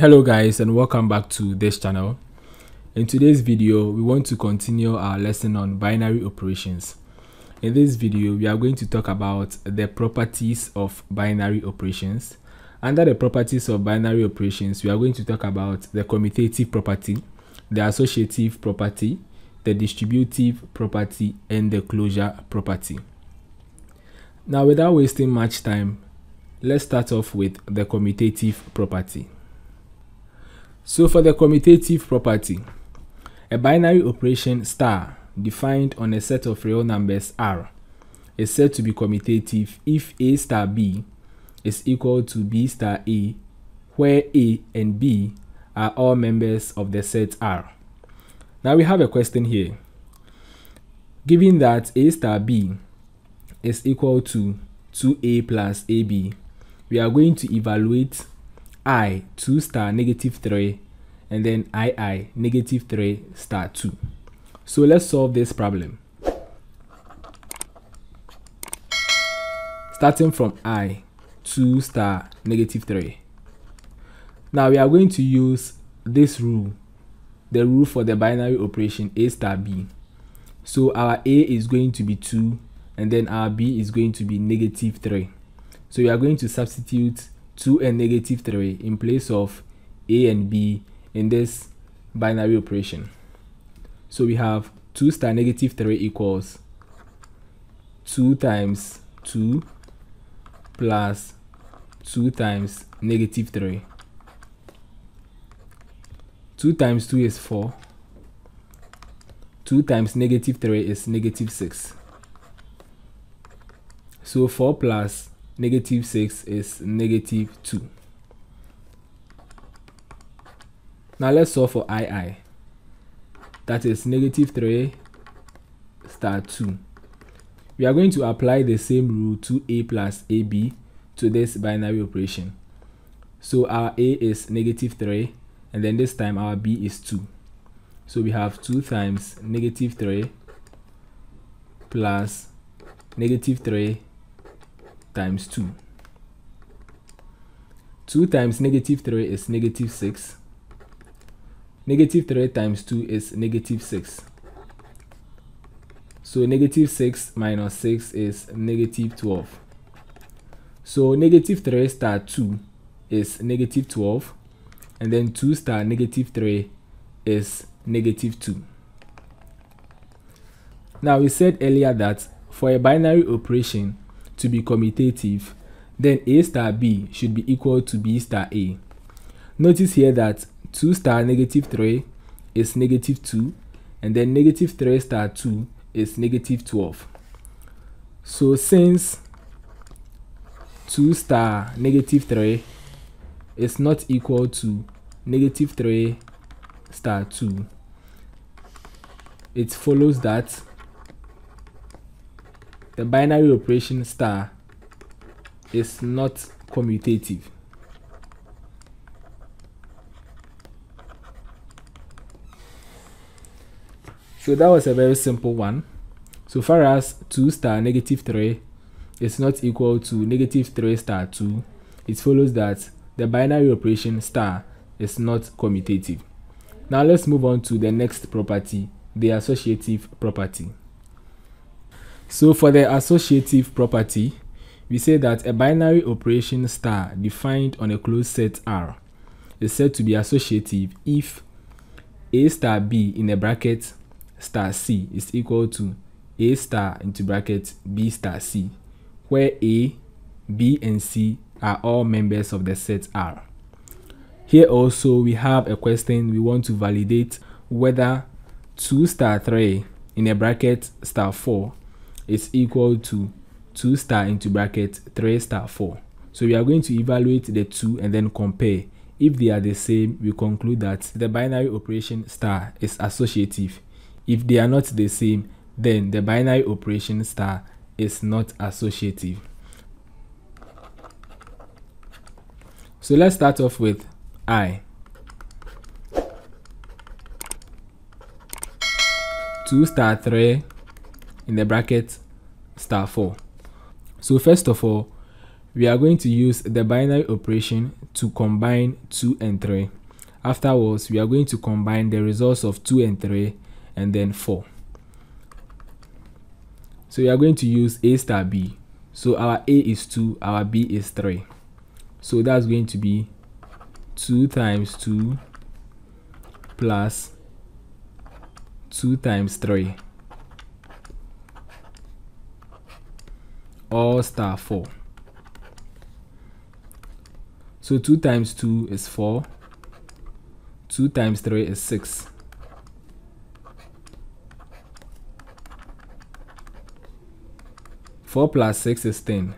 hello guys and welcome back to this channel. In today's video we want to continue our lesson on binary operations. In this video we are going to talk about the properties of binary operations. Under the properties of binary operations we are going to talk about the commutative property the associative property the distributive property and the closure property. Now without wasting much time let's start off with the commutative property so for the commutative property, a binary operation star defined on a set of real numbers r is said to be commutative if a star b is equal to b star a where a and b are all members of the set r. Now we have a question here. Given that a star b is equal to 2a plus ab, we are going to evaluate i 2 star negative 3 and then ii negative 3 star 2 so let's solve this problem. Starting from i 2 star negative 3 now we are going to use this rule the rule for the binary operation a star b. So our a is going to be 2 and then our b is going to be negative 3 so we are going to substitute 2 and negative 3 in place of a and b in this binary operation. So we have 2 star negative 3 equals 2 times 2 plus 2 times negative 3. 2 times 2 is 4. 2 times negative 3 is negative 6. So 4 plus negative 6 is negative 2. Now let's solve for ii. That is negative 3 star 2. We are going to apply the same rule to a plus ab to this binary operation. So our a is negative 3 and then this time our b is 2. So we have 2 times negative 3 plus negative 3 times 2. 2 times negative 3 is negative 6. Negative 3 times 2 is negative 6. So negative 6 minus 6 is negative 12. So negative 3 star 2 is negative 12. And then 2 star negative 3 is negative 2. Now we said earlier that for a binary operation, to be commutative, then A star B should be equal to B star A. Notice here that 2 star negative 3 is negative 2 and then negative 3 star 2 is negative 12. So since 2 star negative 3 is not equal to negative 3 star 2, it follows that the binary operation star is not commutative. So that was a very simple one. So far as 2 star negative 3 is not equal to negative 3 star 2, it follows that the binary operation star is not commutative. Now let's move on to the next property, the associative property. So for the associative property, we say that a binary operation star defined on a closed set R is said to be associative if A star B in a bracket star C is equal to A star into bracket B star C, where A, B, and C are all members of the set R. Here also we have a question we want to validate whether 2 star 3 in a bracket star 4 is equal to 2 star into bracket 3 star 4. So we are going to evaluate the two and then compare. If they are the same, we conclude that the binary operation star is associative. If they are not the same, then the binary operation star is not associative. So let's start off with I. 2 star 3 in the bracket star 4. So first of all, we are going to use the binary operation to combine 2 and 3 afterwards we are going to combine the results of 2 and 3 and then 4 so we are going to use a star b. So our a is 2 our b is 3 so that's going to be 2 times 2 plus 2 times 3 all star 4 so 2 times 2 is 4 2 times 3 is 6 4 plus 6 is 10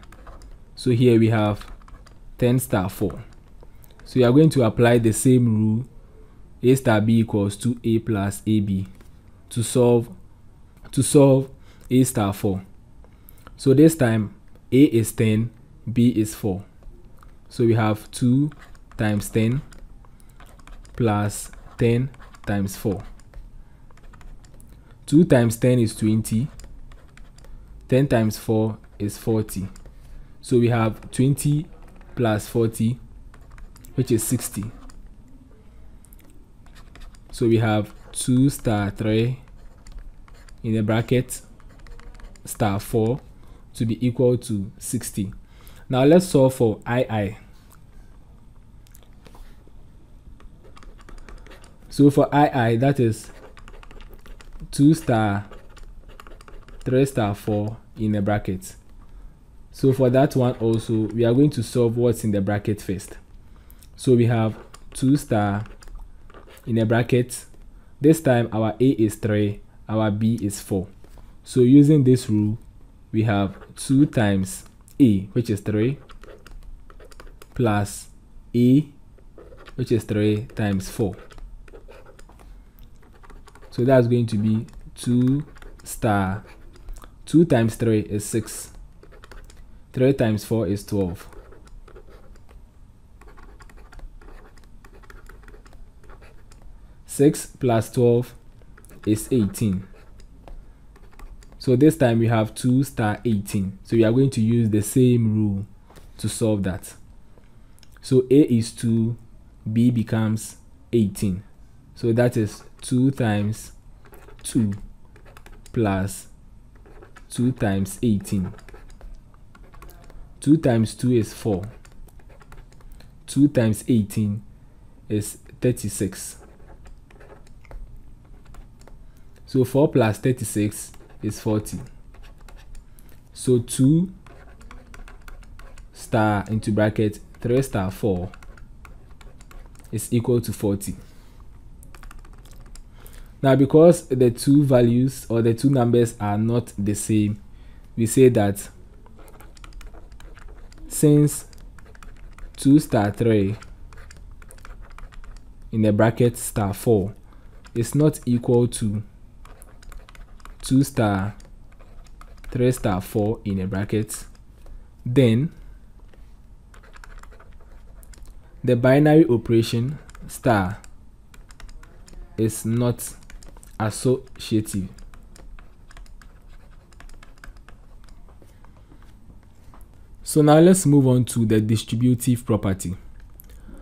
so here we have 10 star 4 so we are going to apply the same rule a star b equals to a plus ab to solve to solve a star 4 so this time a is 10 b is 4 so we have 2 times 10 plus 10 times 4 2 times 10 is 20 10 times 4 is 40 so we have 20 plus 40 which is 60 so we have 2 star 3 in a bracket star 4 to be equal to 60 now let's solve for ii so for ii that is 2 star 3 star 4 in a bracket. So for that one also we are going to solve what's in the bracket first. So we have 2 star in a bracket. This time our a is 3 our b is 4 so using this rule we have 2 times E, which is 3 plus E, which is 3 times 4 so that's going to be 2 star. 2 times 3 is 6 3 times 4 is 12 6 plus 12 is 18 so this time we have 2 star 18 so we are going to use the same rule to solve that. So a is 2 b becomes 18 so that is 2 times 2 plus 2 times 18 2 times 2 is 4 2 times 18 is 36 so 4 plus 36 is 40 so 2 star into bracket 3 star 4 is equal to 40 now because the two values or the two numbers are not the same we say that since 2 star 3 in the bracket star 4 is not equal to 2 star 3 star 4 in a bracket then the binary operation star is not associative So now let's move on to the distributive property.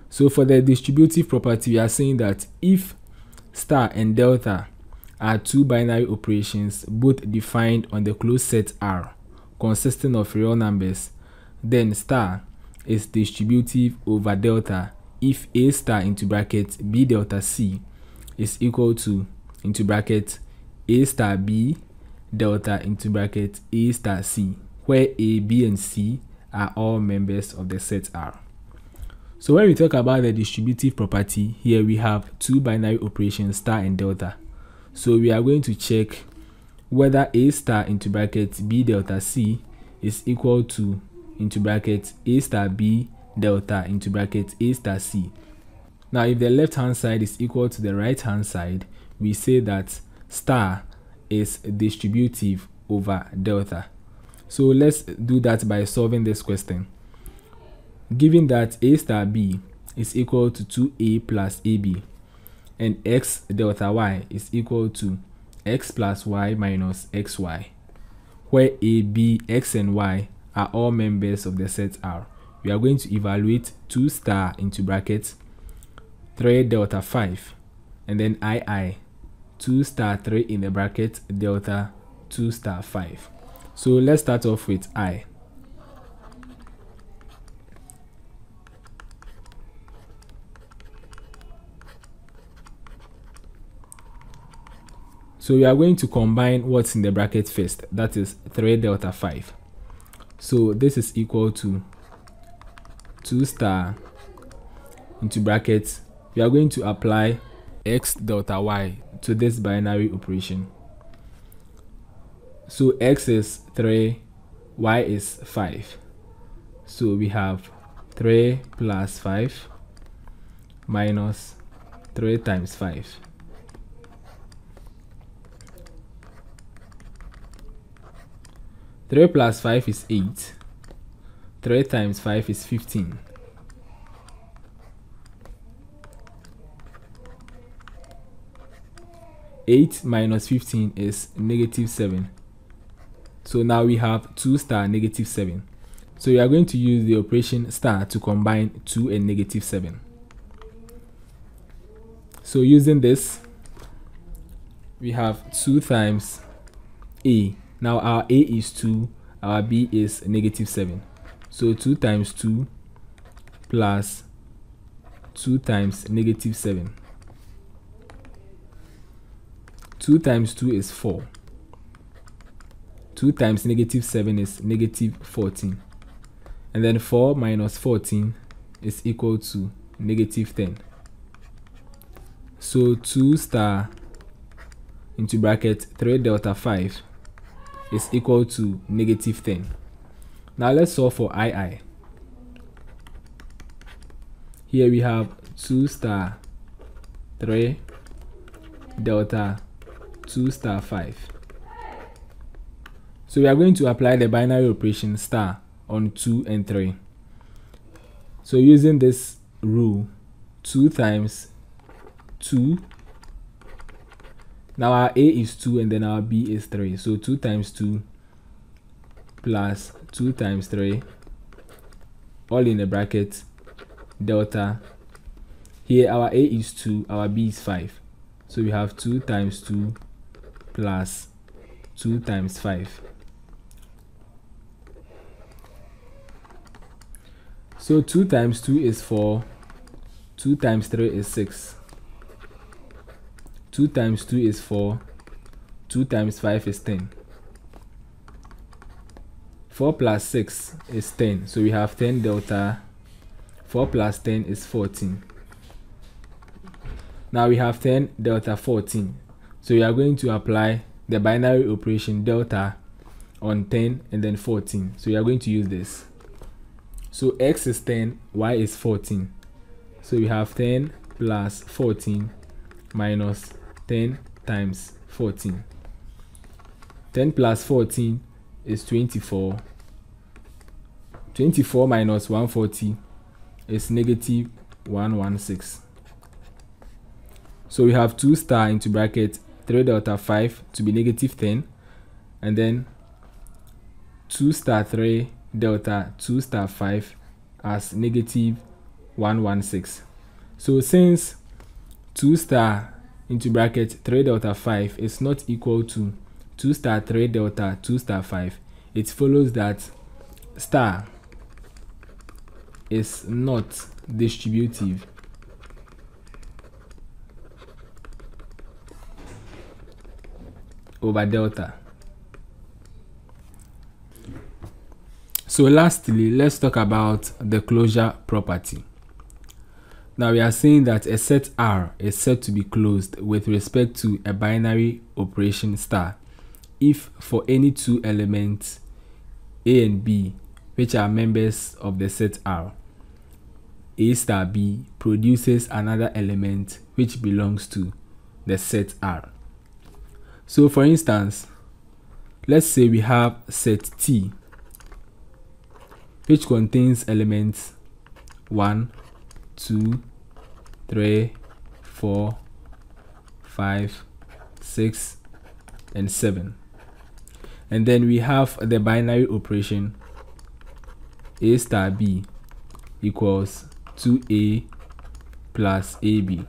So for the distributive property, we are saying that if star and delta are two binary operations both defined on the closed set R consisting of real numbers, then star is distributive over delta if A star into bracket B delta C is equal to into bracket A star B delta into bracket A star C where A, B and C are all members of the set R. So when we talk about the distributive property, here we have two binary operations star and delta. So we are going to check whether A star into bracket B delta C is equal to into bracket A star B delta into bracket A star C. Now if the left hand side is equal to the right hand side, we say that star is distributive over delta. So let's do that by solving this question. Given that A star B is equal to 2A plus AB and X delta Y is equal to X plus Y minus XY, where A, B, X and Y are all members of the set R. We are going to evaluate 2 star into brackets 3 delta 5 and then II 2 star 3 in the bracket delta 2 star 5. So let's start off with I. So we are going to combine what's in the bracket first, that is 3 delta 5. So this is equal to 2 star into brackets. We are going to apply x delta y to this binary operation. So x is 3, y is 5. So we have 3 plus 5 minus 3 times 5. 3 plus 5 is 8. 3 times 5 is 15. Eight minus fifteen is negative seven. So now we have two star negative seven. So we are going to use the operation star to combine two and negative seven. So using this, we have two times a now our A is 2, our B is negative 7. So 2 times 2 plus 2 times negative 7. 2 times 2 is 4. 2 times negative 7 is negative 14. And then 4 minus 14 is equal to negative 10. So 2 star into bracket 3 delta 5 is equal to negative 10. Now let's solve for II. Here we have 2 star 3 delta 2 star 5. So we are going to apply the binary operation star on 2 and 3. So using this rule, 2 times 2 now our A is 2 and then our B is 3. So 2 times 2 plus 2 times 3 all in the bracket delta. Here our A is 2, our B is 5. So we have 2 times 2 plus 2 times 5. So 2 times 2 is 4, 2 times 3 is 6. 2 times 2 is 4. 2 times 5 is 10. 4 plus 6 is 10. So we have 10 delta. 4 plus 10 is 14. Now we have 10 delta 14. So we are going to apply the binary operation delta on 10 and then 14. So we are going to use this. So x is 10, y is 14. So we have 10 plus 14 minus 10 times 14. 10 plus 14 is 24. 24 minus 140 is negative 116. So we have 2 star into bracket 3 delta 5 to be negative 10 and then 2 star 3 delta 2 star 5 as negative 116. So since 2 star into bracket 3 delta 5 is not equal to 2 star 3 delta 2 star 5, it follows that star is not distributive over delta. So lastly, let's talk about the closure property. Now we are saying that a set R is said to be closed with respect to a binary operation star if for any two elements A and B which are members of the set R, A star B produces another element which belongs to the set R. So for instance, let's say we have set T which contains elements 1, 2, three, four, five, six, and seven. And then we have the binary operation a star b equals 2a plus ab.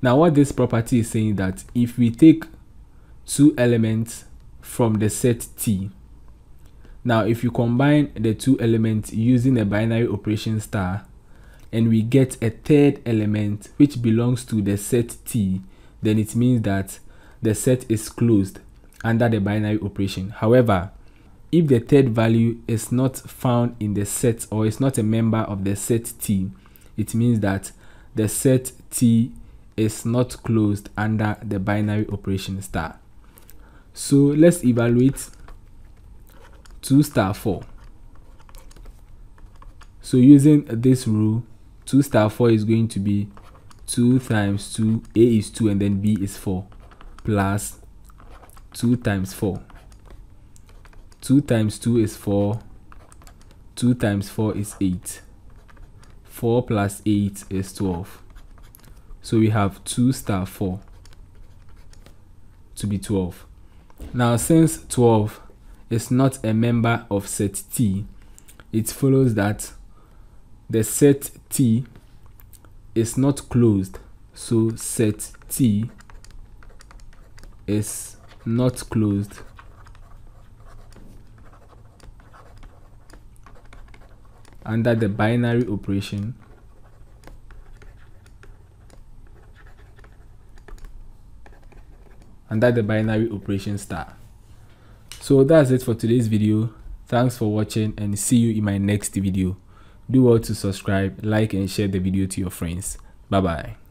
Now what this property is saying that if we take two elements from the set T, now if you combine the two elements using a binary operation star and we get a third element which belongs to the set T, then it means that the set is closed under the binary operation. However, if the third value is not found in the set or is not a member of the set T, it means that the set T is not closed under the binary operation star. So let's evaluate 2 star 4. So using this rule, 2 star 4 is going to be 2 times 2, A is 2 and then B is 4, plus 2 times 4. 2 times 2 is 4, 2 times 4 is 8. 4 plus 8 is 12. So we have 2 star 4 to be 12. Now since 12 is not a member of set T, it follows that the set T is not closed. So set T is not closed. under the binary operation under the binary operation star. So that's it for today's video. Thanks for watching and see you in my next video. Do well to subscribe, like and share the video to your friends. Bye bye.